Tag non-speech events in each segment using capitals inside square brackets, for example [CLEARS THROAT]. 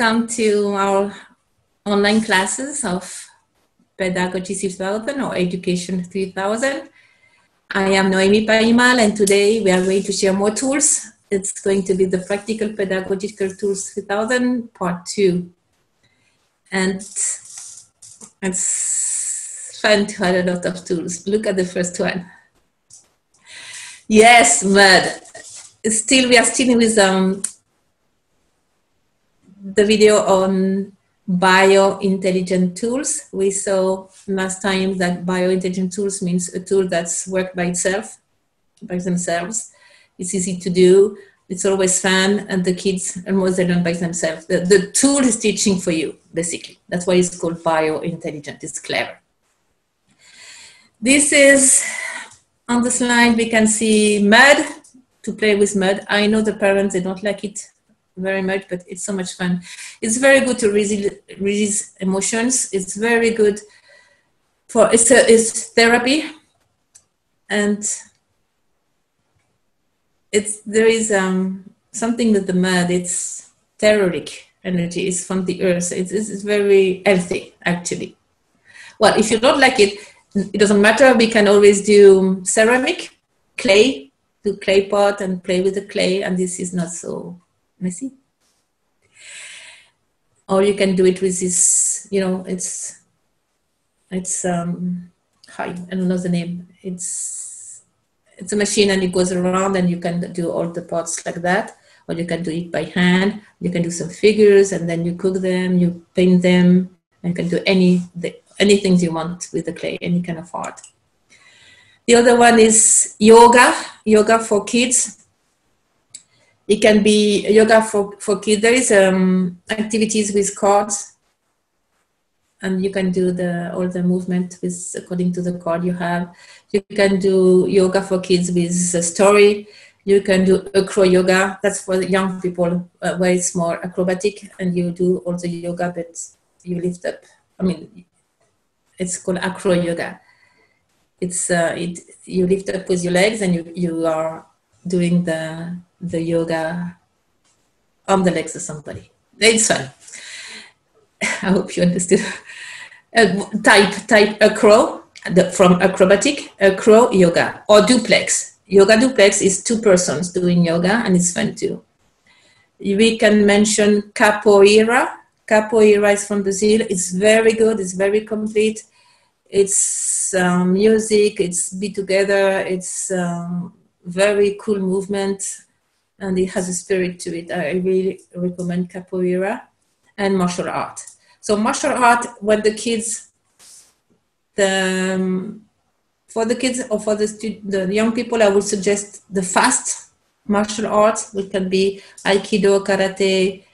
Welcome to our online classes of Pedagogy 3000 or Education 3000. I am Noemi Paymal, and today we are going to share more tools. It's going to be the Practical Pedagogical Tools 3000 Part 2. And it's fun to have a lot of tools. Look at the first one. Yes, mud still we are still with um, the video on bio-intelligent tools. We saw last time that bio-intelligent tools means a tool that's worked by itself, by themselves. It's easy to do. It's always fun, and the kids almost they learn by themselves. The, the tool is teaching for you, basically. That's why it's called bio-intelligent. It's clever. This is on the slide. We can see mud to play with mud. I know the parents, they don't like it very much, but it's so much fun. It's very good to release, emotions. It's very good for, it's, a, it's therapy. And it's, there is um, something with the mud, it's telluric energy, it's from the earth. It's, it's very healthy, actually. Well, if you don't like it, it doesn't matter. We can always do ceramic, clay, to clay pot and play with the clay and this is not so messy or you can do it with this you know it's it's um hi i don't know the name. It's it's a machine and it goes around and you can do all the pots like that. Or you can do it by hand. You can do some figures and then you cook them you paint them and you can do any the, anything you want with the clay any kind of art. The other one is yoga, yoga for kids. It can be yoga for, for kids. There is um, activities with cords and you can do the all the movement with according to the cord you have. You can do yoga for kids with a story. You can do acro yoga. That's for young people uh, where it's more acrobatic, and you do all the yoga, but you lift up. I mean, it's called acro yoga it's uh, it you lift up with your legs and you you are doing the the yoga on the legs of somebody. It's [LAUGHS] fun. I hope you understood. Uh, type type acro the, from acrobatic acro yoga or duplex. Yoga duplex is two persons doing yoga and it's fun too. We can mention capoeira. Capoeira is from Brazil. It's very good. It's very complete it's um, music, it's be together, it's um, very cool movement, and it has a spirit to it. I really recommend capoeira and martial art. So martial art, when the kids, the um, for the kids or for the the young people, I would suggest the fast martial arts, which can be aikido, karate,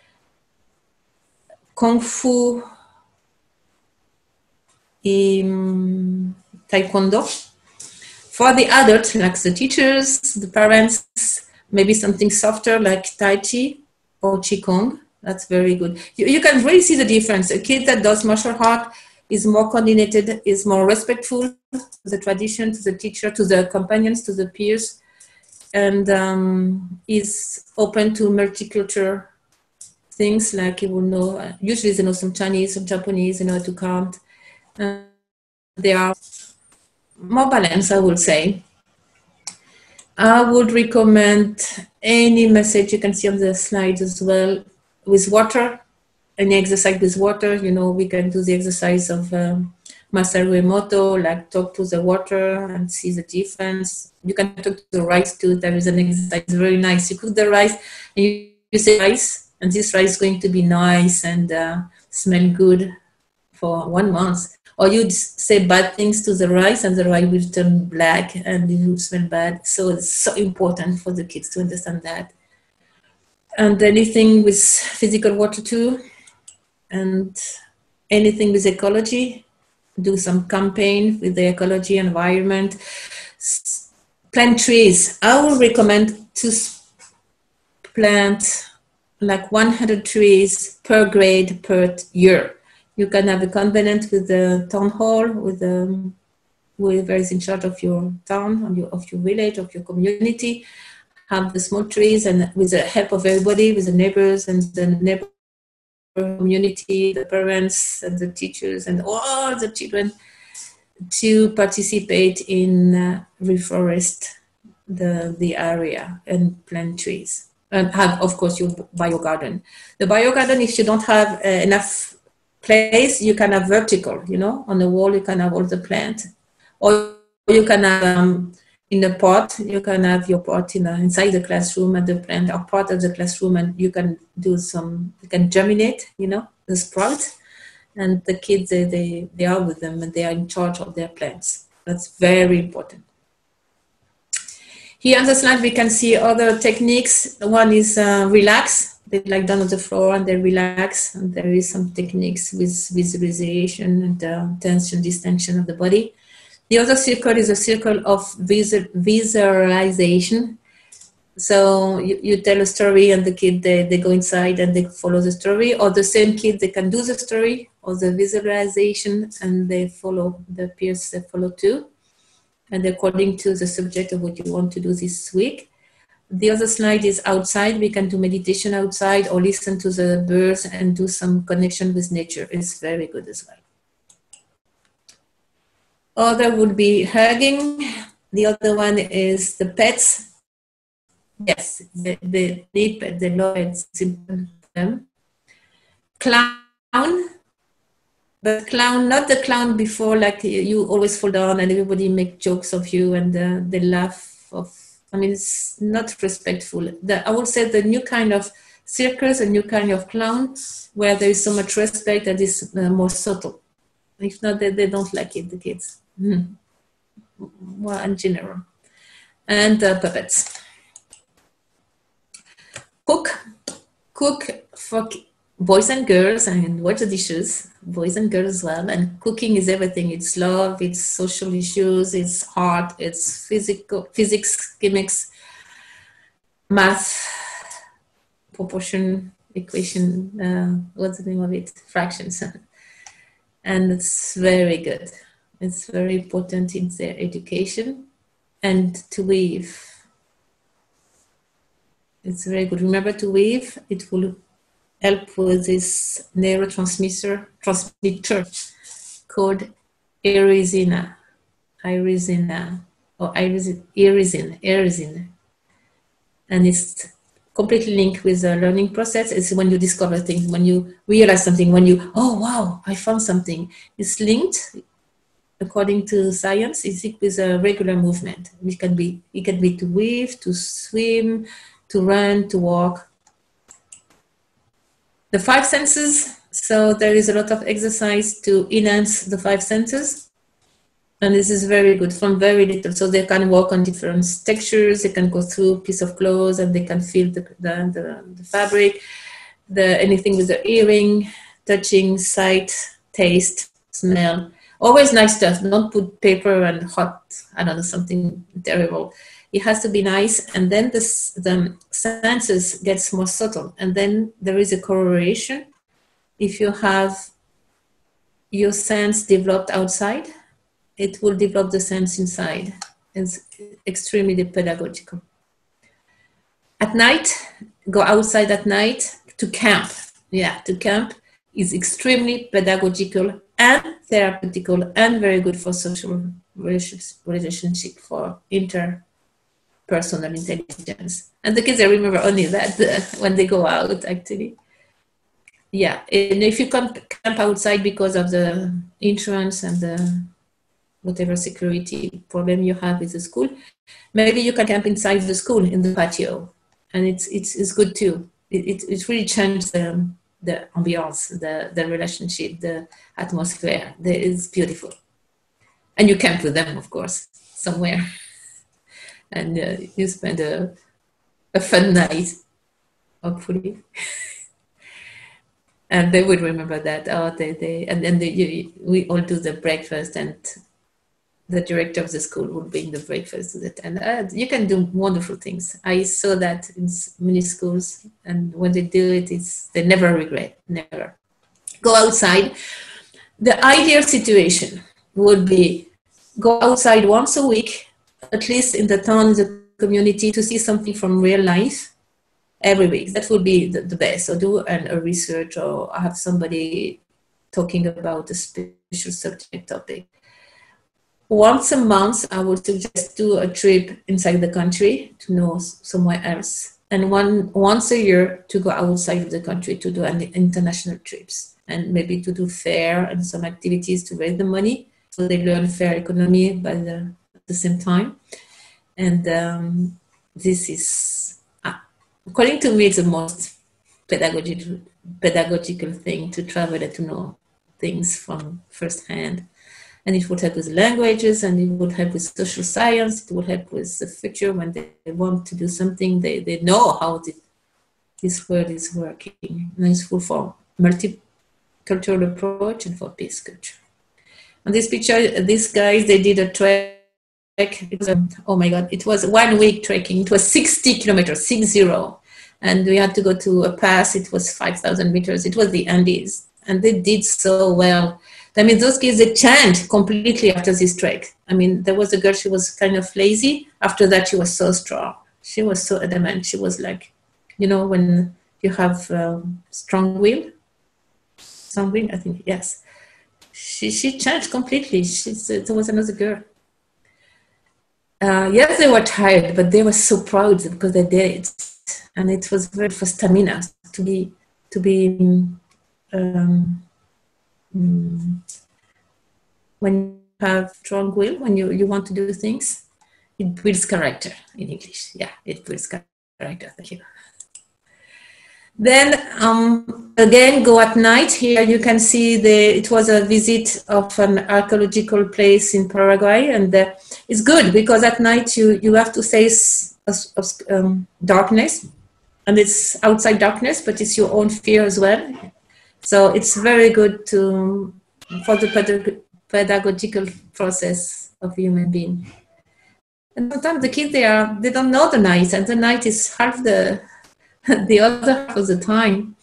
kung fu, in taekwondo. For the adults, like the teachers, the parents, maybe something softer like tai chi or qigong. That's very good. You, you can really see the difference. A kid that does martial art is more coordinated, is more respectful to the tradition, to the teacher, to the companions, to the peers, and um, is open to multicultural things like he will know. Usually, they know some Chinese, some Japanese, you know, to count they are more balanced, I would say. I would recommend any message you can see on the slides as well with water, any exercise with water. You know, we can do the exercise of um, Masaru Emoto, like talk to the water and see the difference. You can talk to the rice too. There is an exercise very nice. You cook the rice and you, you say rice, and this rice is going to be nice and uh, smell good for one month or you'd say bad things to the rice and the rice will turn black and it will smell bad. So it's so important for the kids to understand that. And anything with physical water too, and anything with ecology, do some campaign with the ecology environment. Plant trees. I would recommend to plant like 100 trees per grade per year you can have a covenant with the town hall, with the whoever is in charge of your town, your, of your village, of your community, have the small trees and with the help of everybody, with the neighbors and the neighbor community, the parents and the teachers and all the children to participate in uh, reforest the, the area and plant trees. And have of course your bio garden. The bio garden if you don't have uh, enough place you can have vertical you know on the wall you can have all the plant or you can have um, in a pot you can have your pot in a, inside the classroom and the plant or part of the classroom and you can do some you can germinate you know the sprout and the kids they, they, they are with them and they are in charge of their plants that's very important here on the slide, we can see other techniques. One is uh, relax. They lie down on the floor and they relax. And there is some techniques with visualization and uh, tension, distension of the body. The other circle is a circle of visual, visualization. So you, you tell a story and the kid, they, they go inside and they follow the story. Or the same kid, they can do the story or the visualization and they follow, the peers, they follow too and according to the subject of what you want to do this week. The other slide is outside. We can do meditation outside or listen to the birds and do some connection with nature. It's very good as well. Other would be hugging. The other one is the pets. Yes, the, the, the the love, them. Clown, but clown not the clown before like you always fall down and everybody make jokes of you and uh, they laugh of i mean it's not respectful. The, i would say the new kind of circus a new kind of clown where there is so much respect that is uh, more subtle. If not they, they don't like it the kids. Mm. well in general. And uh, puppets. Cook. Cook for boys and girls and wash the dishes. Boys and girls as well. And cooking is everything. It's love it's social issues it's art it's physical physics chemics math proportion equation uh, what's the name of it? Fractions. [LAUGHS] And it's very good. It's very important in their education and to weave it's very good. Remember to weave it will help with this neurotransmitter transmitter called irisina, irisina, or irisin, irisin. And it's completely linked with the learning process. It's when you discover things, when you realize something, when you, oh wow, I found something. It's linked, according to science, it's linked with a regular movement. It can be, it can be to weave, to swim, to run, to walk, the five senses. So there is a lot of exercise to enhance the five senses. And this is very good from very little. So they can walk on different textures, they can go through a piece of clothes and they can feel the, the, the, the fabric, the anything with the earring, touching, sight, taste, smell. Always nice stuff. Don't put paper and hot, I don't know, something terrible it has to be nice and then this, the senses gets more subtle and then there is a correlation. If you have your sense developed outside it will develop the sense inside. It's extremely pedagogical. At night go outside at night to camp. Yeah to camp is extremely pedagogical and therapeutical and very good for social relationship for inter personal intelligence. And the kids, I remember only that [LAUGHS] when they go out, actually. Yeah, and if you can't camp outside because of the insurance and the whatever security problem you have with the school, maybe you can camp inside the school in the patio, and it's it's, it's good too. It, it, it really changes the the ambiance, the the relationship, the atmosphere. It's beautiful, and you camp with them, of course, somewhere [LAUGHS] and uh, you spend a, a fun night, hopefully. [LAUGHS] and they would remember that. Oh, they, they, and then they, you, we all do the breakfast, and the director of the school would bring the breakfast to And uh, you can do wonderful things. I saw that in many schools, and when they do it, it's they never regret, never. Go outside. The ideal situation would be go outside once a week at least in the town, the community to see something from real life every week. That would be the, the best. Or do an, a research or have somebody talking about a special subject topic. Once a month, I would suggest do a trip inside the country to know somewhere else, and one once a year to go outside of the country to do an international trips and maybe to do fair and some activities to raise the money so they learn fair economy by the, the same time. And um, this is, uh, according to me, it's the most pedagogical, pedagogical thing to travel and to know things from first hand. And it would help with languages and it would help with social science. It would help with the future when they want to do something, they, they know how the, this world is working. And it's full for multicultural approach and for peace culture. On this picture, these guys, they did a trek. It was, oh my God, it was one week trekking. It was 60 kilometers, six zero. And we had to go to a pass. It was 5,000 meters. It was the Andes and they did so well. I mean, those kids they changed completely after this trek. I mean, there was a girl; she was kind of lazy. After that, she was so strong. She was so adamant. She was like, you know, when you have um, strong will, will. I think yes. She she changed completely. She there was another girl. Uh, yes, they were tired, but they were so proud because they did it, and it was very for stamina to be to be um, mm, when you have strong will, when you, you want to do things, it builds character in English. Yeah, it builds character. Thank you. Then um, again, go at night. Here you can see the. It was a visit of an archaeological place in Paraguay, and uh, it's good because at night you you have to face um, darkness, and it's outside darkness, but it's your own fear as well. So it's very good to for the pedagogical process of human being. And sometimes the kids they are they don't know the night, and the night is half the [LAUGHS] the other half of the time.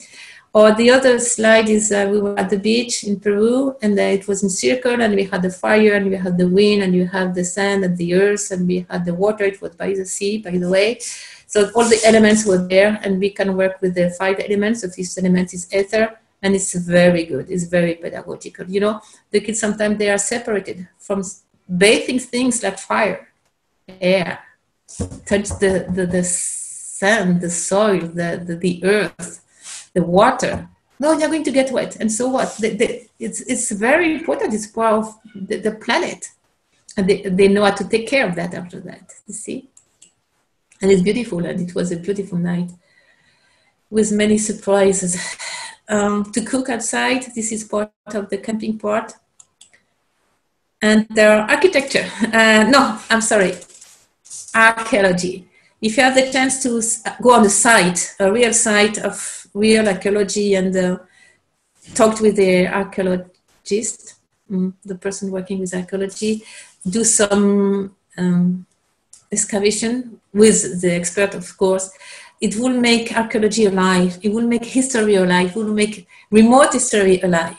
Or the other slide is uh, we were at the beach in Peru, and uh, it was in circle, and we had the fire, and we had the wind, and you have the sand and the earth, and we had the water. It was by the sea, by the way. So all the elements were there, and we can work with the five elements. The fifth element is ether, and it's very good it's very pedagogical you know the kids sometimes they are separated from bathing things like fire air touch the the, the sand the soil the, the, the earth the water no you're going to get wet and so what they, they, it's it's very important it's part of the, the planet and they, they know how to take care of that after that you see and it's beautiful and it was a beautiful night with many surprises um, to cook outside. This is part of the camping part. And there are architecture. Uh, no, I'm sorry, archaeology. If you have the chance to go on the site, a real site of real archaeology, and uh, talked with the archaeologist, mm, the person working with archaeology, do some um, excavation with the expert, of course, it will make archaeology alive. It will make history alive. It will make remote history alive.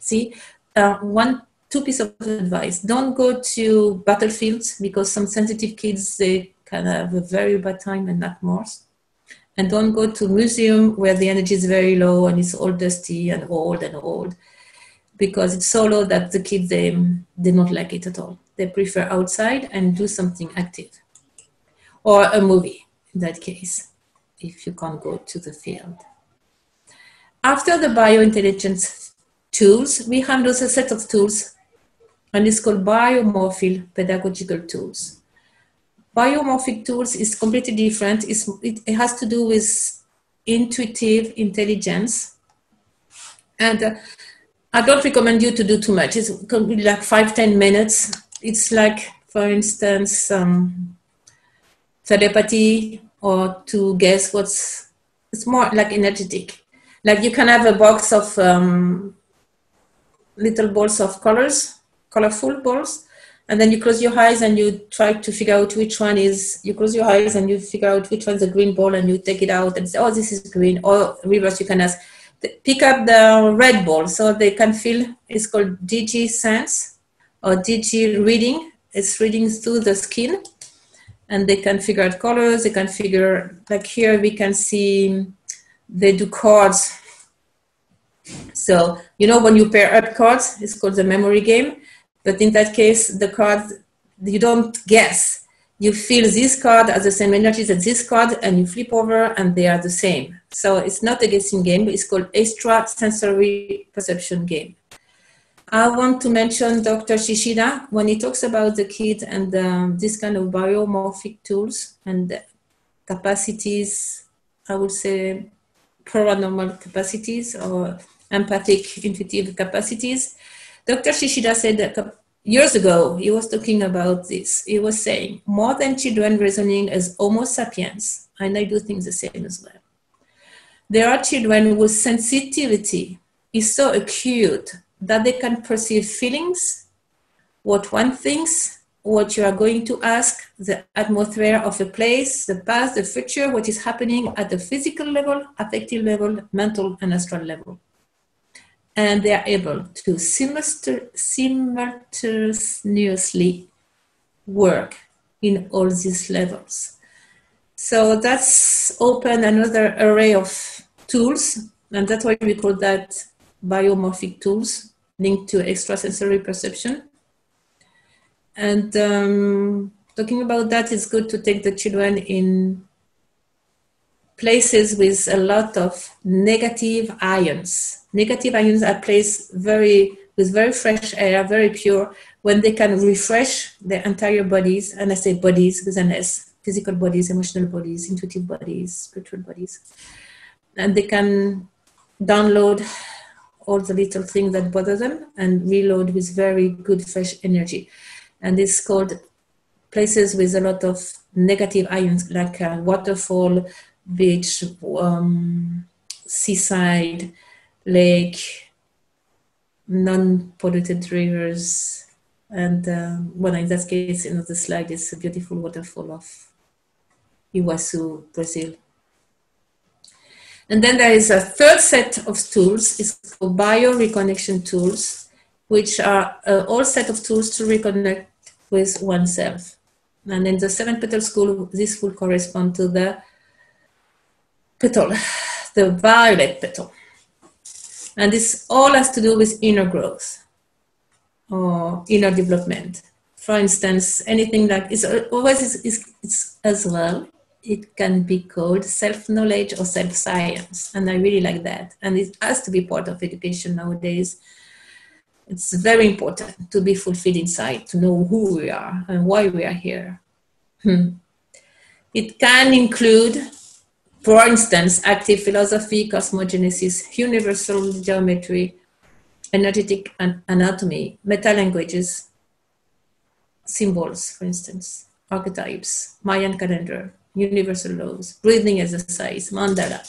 See, uh, one, two piece of advice: don't go to battlefields because some sensitive kids they can have a very bad time and not more. And don't go to museum where the energy is very low and it's all dusty and old and old, because it's so low that the kids they they don't like it at all. They prefer outside and do something active, or a movie in that case if you can't go to the field. After the biointelligence tools, we have a set of tools, and it's called biomorphic pedagogical tools. Biomorphic tools is completely different. It's, it, it has to do with intuitive intelligence. And uh, I don't recommend you to do too much. It's like five, ten minutes. It's like, for instance, um, telepathy or to guess what's it's more like energetic like you can have a box of um, little balls of colors colorful balls and then you close your eyes and you try to figure out which one is you close your eyes and you figure out which one's a green ball and you take it out and say oh this is green or reverse you can ask pick up the red ball so they can feel it's called dg sense or dg reading it's reading through the skin and they can figure out colors. They can figure, like here we can see they do chords. So, you know, when you pair up cards, it's called the memory game. But in that case, the card, you don't guess. You feel this card has the same energy as this card, and you flip over, and they are the same. So it's not a guessing game, it's called extra sensory perception game. I want to mention Dr. Shichida when he talks about the kid and um, this kind of biomorphic tools and capacities, I would say paranormal capacities or empathic intuitive capacities. Dr. Shichida said that years ago, he was talking about this. He was saying, more than children reasoning as Homo sapiens, and I do think the same as well. There are children whose sensitivity is so acute that they can perceive feelings, what one thinks, what you are going to ask, the atmosphere of a place, the past, the future, what is happening at the physical level, affective level, mental, and astral level. And they are able to simultaneously work in all these levels. So that's open another array of tools, and that's why we call that biomorphic tools linked to extrasensory perception. And um, talking about that, it's good to take the children in places with a lot of negative ions. Negative ions are placed very with very fresh air, very pure, when they can refresh their entire bodies, and I say bodies with an S, physical bodies, emotional bodies, intuitive bodies, spiritual bodies. And they can download all the little things that bother them and reload with very good fresh energy. And it's called places with a lot of negative ions like a waterfall, beach, um, seaside, lake, non-polluted rivers, and uh, well, in that case, in the slide is a beautiful waterfall of Iguazu, Brazil. And then there is a third set of tools, it's called bioreconnection tools, which are uh, all set of tools to reconnect with oneself. And in the seven petal school, this will correspond to the petal, the violet petal. And this all has to do with inner growth or inner development. For instance, anything like it's always is, is, it's as well it can be called self-knowledge or self-science and i really like that and it has to be part of education nowadays it's very important to be fulfilled inside to know who we are and why we are here hmm. it can include for instance active philosophy cosmogenesis universal geometry energetic anatomy meta languages symbols for instance archetypes mayan calendar universal laws, breathing exercise, mandala,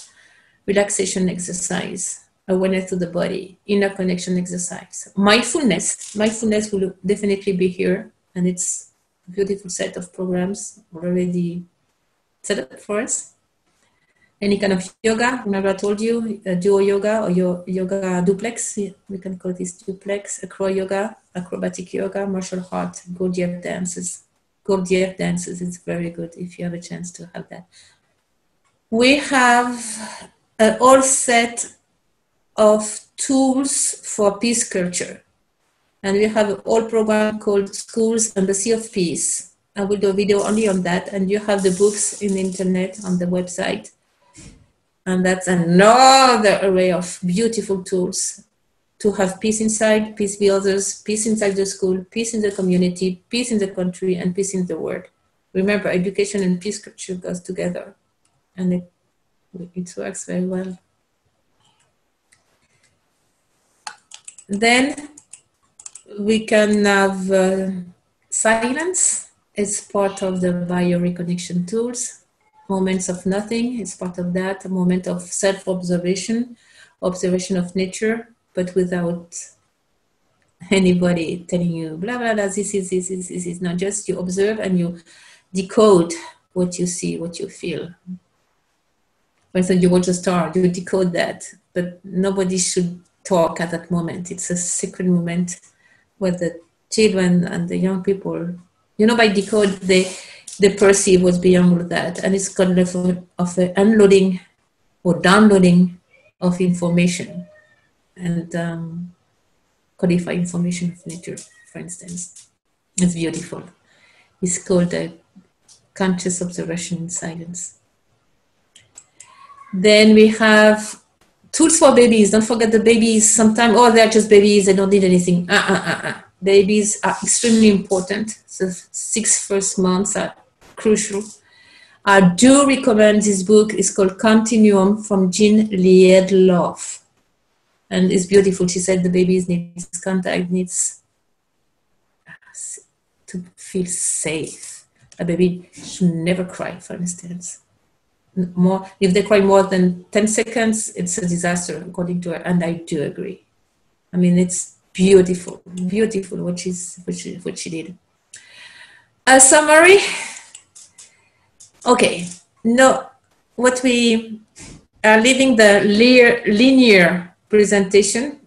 relaxation exercise, awareness to the body, inner connection exercise, mindfulness. Mindfulness will definitely be here, and it's a beautiful set of programs already set up for us. Any kind of yoga, remember I told you, uh, duo yoga or your yoga duplex, we can call this duplex, acro yoga, acrobatic yoga, martial art, Gurdjieff dances, Gurdjieff dances. It's very good if you have a chance to have that. We have a whole set of tools for peace culture. And we have a whole program called Schools and the Sea of Peace. I will do a video only on that. And you have the books in the internet on the website. And that's another array of beautiful tools to have peace inside, peace others, peace inside the school, peace in the community, peace in the country, and peace in the world. Remember, education and peace culture goes together, and it, it works very well. Then we can have uh, silence as part of the bio reconnection tools. Moments of nothing is part of that. A moment of self-observation, observation of nature, but without anybody telling you blah blah blah this is this is this is not just you observe and you decode what you see what you feel for instance you watch a star you decode that but nobody should talk at that moment it's a secret moment where the children and the young people you know by decode they they perceive was beyond that. And it's got level of unloading or downloading of information and um, codify information of nature, for instance. It's beautiful. It's called a conscious observation in silence. Then we have tools for babies. Don't forget the babies. Sometimes, oh, they're just babies. They don't need anything. Uh, uh, uh, uh. Babies are extremely important. The six first months are crucial. I do recommend this book. It's called Continuum from Jean Liedloff. And it's beautiful. She said the babies needs contact, needs to feel safe. A baby should never cry, for instance. More, if they cry more than 10 seconds, it's a disaster, according to her. And I do agree. I mean, it's beautiful, beautiful what, she's, what, she, what she did. A summary Okay, no, what we are leaving the linear presentation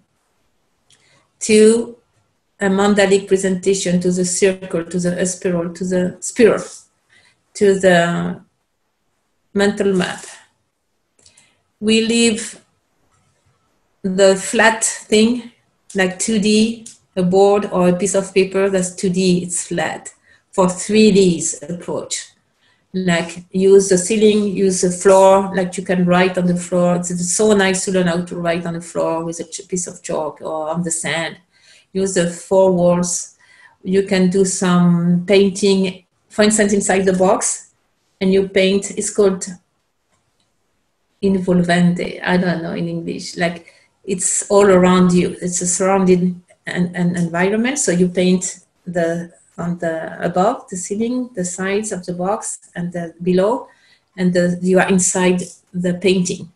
to a mandalic presentation to the circle, to the spiral, to the spiral, to the mental map. We leave the flat thing like 2D, a board or a piece of paper that's 2D, it's flat, for 3D's approach like use the ceiling, use the floor, like you can write on the floor. It's so nice to learn how to write on the floor with a piece of chalk or on the sand. Use the four walls. You can do some painting, for instance, inside the box, and you paint. It's called involvente. I don't know in English. Like it's all around you. It's a surrounding an, an environment. So you paint the on the above the ceiling, the sides of the box, and the below, and the, you are inside the painting.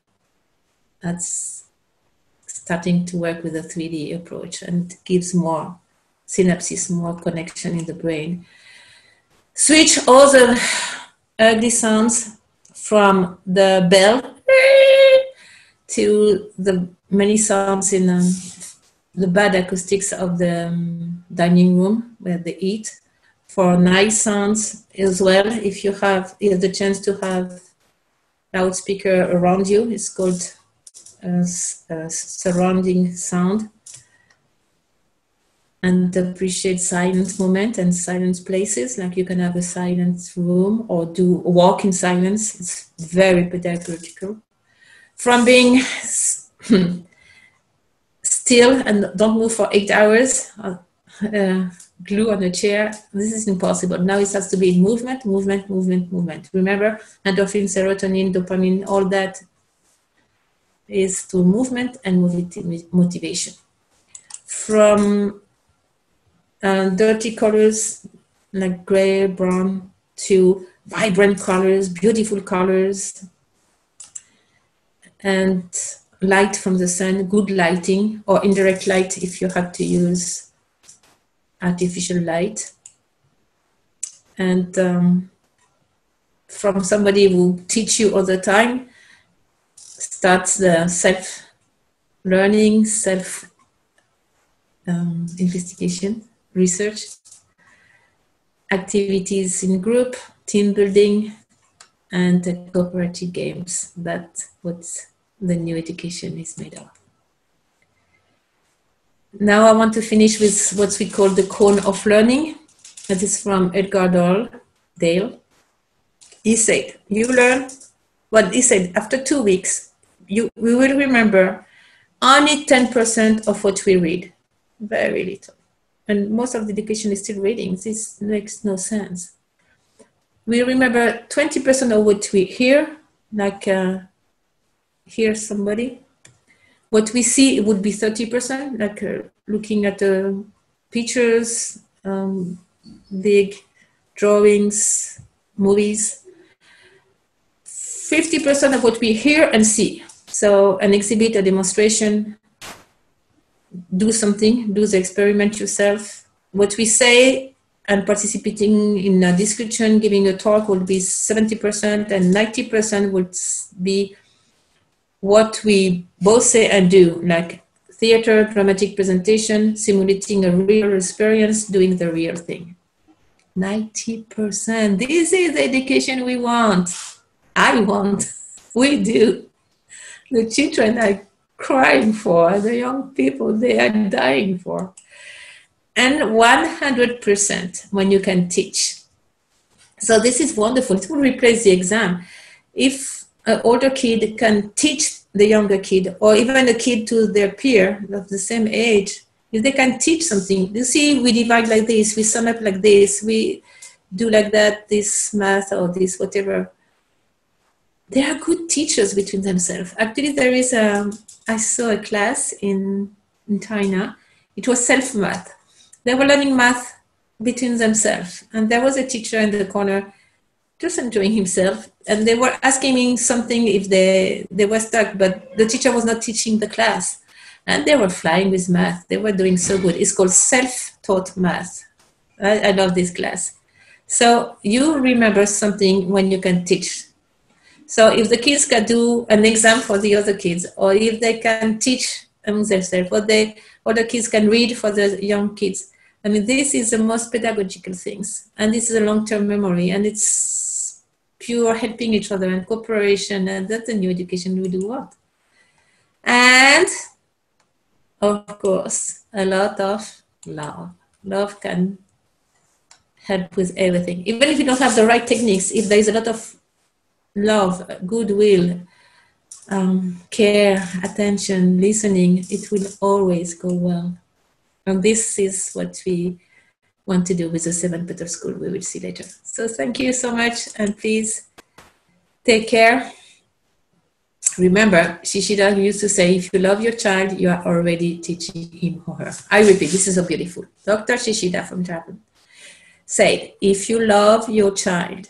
That's starting to work with a 3D approach and gives more synapses, more connection in the brain. Switch all the ugly sounds from the bell [LAUGHS] to the many sounds in um, the bad acoustics of the um, dining room where they eat. For nice sounds as well if you have, have the chance to have loudspeaker around you it's called uh, uh, surrounding sound. And appreciate silent moment and silent places like you can have a silent room or do walk in silence it's very pedagogical. From being [CLEARS THROAT] still and don't move for eight hours, uh, uh, glue on a chair. This is impossible. Now it has to be movement, movement, movement, movement. Remember, endorphin, serotonin, dopamine, all that is through movement and motivation. From uh, dirty colors like gray, brown, to vibrant colors, beautiful colors, and light from the sun, good lighting, or indirect light if you have to use artificial light. And um, from somebody who teach you all the time, starts the self learning, self um, investigation, research, activities in group, team building, and cooperative games. That's what's the new education is made of. Now I want to finish with what we call the cone of learning. That is from Edgar Dale. He said, you learn, well, he said, after two weeks, you, we will remember only 10% of what we read. Very little. And most of the education is still reading. This makes no sense. We remember 20% of what we hear, like uh, hear somebody. What we see would be 30%, like uh, looking at the pictures, um, big drawings, movies. 50% of what we hear and see. So an exhibit, a demonstration, do something, do the experiment yourself. What we say and participating in a discussion, giving a talk would be 70% and 90% would be what we both say and do, like theater, dramatic presentation, simulating a real experience, doing the real thing. 90%. This is the education we want. I want. [LAUGHS] We do. The children are crying for, the young people, they are dying for. And 100% when you can teach. So this is wonderful. It will replace the exam. If an older kid can teach the younger kid, or even a kid to their peer of the same age, if they can teach something, you see, we divide like this, we sum up like this, we do like that, this math or this whatever. They are good teachers between themselves. Actually, there is a, I saw a class in, in China. It was self math. They were learning math between themselves. And there was a teacher in the corner just enjoying himself. And they were asking me something if they, they were stuck, but the teacher was not teaching the class and they were flying with math. They were doing so good. It's called self-taught math. I, I love this class. So you remember something when you can teach. So if the kids can do an exam for the other kids, or if they can teach among themselves, or they or the kids can read for the young kids. I mean, this is the most pedagogical things, and this is a long-term memory, and it's pure helping each other and cooperation, and that's the new education we do what. And of course, a lot of love. Love can help with everything. Even if you don't have the right techniques, if there is a lot of love, goodwill, um, care, attention, listening, it will always go well. And this is what we want to do with the Seven Petal School. We will see later. So thank you so much, and please take care Remember, Shichida used to say, if you love your child, you are already teaching him or her. I repeat, this is so beautiful. Dr. Shichida from Japan said, if you love your child,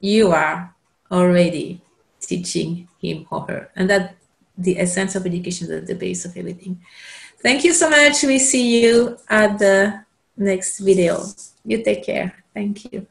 you are already teaching him or her. And that the essence of education is at the base of everything. Thank you so much. We see you at the next video. You take care. Thank you.